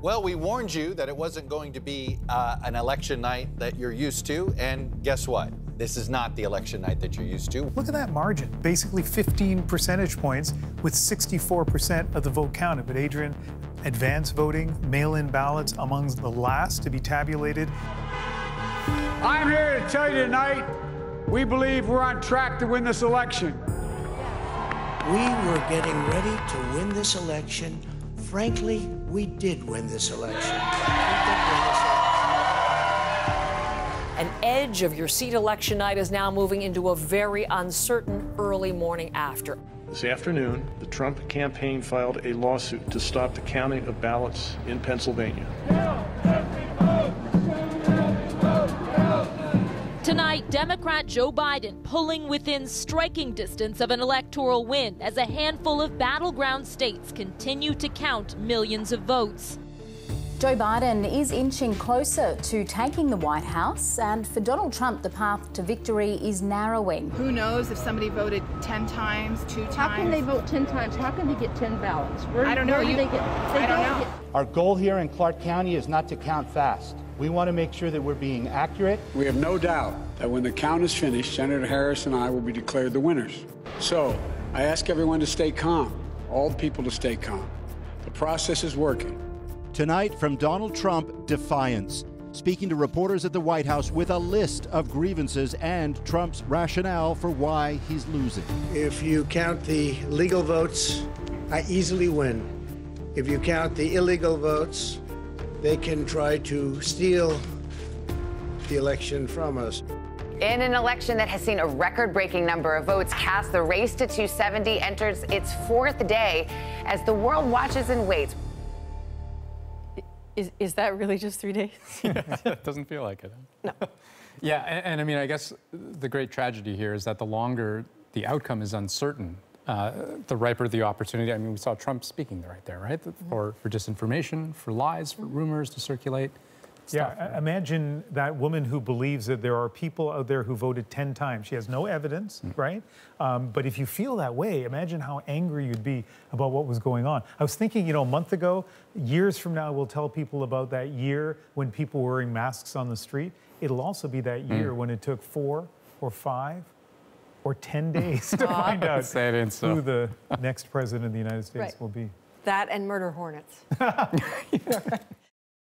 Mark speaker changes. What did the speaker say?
Speaker 1: Well, we warned you that it wasn't going to be uh, an election night that you're used to, and guess what? This is not the election night that you're used to.
Speaker 2: Look at that margin, basically 15 percentage points with 64% of the vote counted. But Adrienne, advance voting, mail-in ballots among the last to be tabulated.
Speaker 3: I'm here to tell you tonight, we believe we're on track to win this election.
Speaker 4: We were getting ready to win this election. Frankly, we did win this election.
Speaker 5: An edge of your seat election night is now moving into a very uncertain early morning after.
Speaker 6: This afternoon, the Trump campaign filed a lawsuit to stop the counting of ballots in Pennsylvania.
Speaker 7: Democrat Joe Biden pulling within striking distance of an electoral win as a handful of battleground states continue to count millions of votes.
Speaker 8: Joe Biden is inching closer to taking the White House, and for Donald Trump, the path to victory is narrowing.
Speaker 9: Who knows if somebody voted 10 times, two times?
Speaker 10: How can they vote 10 times? How can they get 10 ballots?
Speaker 9: Where, I don't know.
Speaker 10: You,
Speaker 9: they get,
Speaker 10: they
Speaker 9: I don't know.
Speaker 10: Get...
Speaker 11: Our goal here in Clark County is not to count fast. We want to make sure that we're being accurate.
Speaker 3: We have no doubt that when the count is finished, Senator Harris and I will be declared the winners. So I ask everyone to stay calm, all the people to stay calm. The process is working.
Speaker 12: Tonight, from Donald Trump, defiance. Speaking to reporters at the White House with a list of grievances and Trump's rationale for why he's losing.
Speaker 4: If you count the legal votes, I easily win. If you count the illegal votes, they can try to steal the election from us.
Speaker 13: In an election that has seen a record breaking number of votes cast, the race to 270 enters its fourth day as the world watches and waits.
Speaker 5: Is, is that really just three days?
Speaker 14: it doesn't feel like it.
Speaker 5: No.
Speaker 14: yeah, and, and I mean, I guess the great tragedy here is that the longer the outcome is uncertain, uh, the riper the opportunity. I mean, we saw Trump speaking right there, right? Mm-hmm. For, for disinformation, for lies, for rumors to circulate.
Speaker 2: Stuff, yeah, right? imagine that woman who believes that there are people out there who voted 10 times. She has no evidence, mm. right? Um, but if you feel that way, imagine how angry you'd be about what was going on. I was thinking, you know, a month ago, years from now, we'll tell people about that year when people were wearing masks on the street. It'll also be that year mm. when it took four or five or 10 days to find out
Speaker 14: so.
Speaker 2: who the next president of the United States
Speaker 5: right.
Speaker 2: will be.
Speaker 5: That and murder hornets.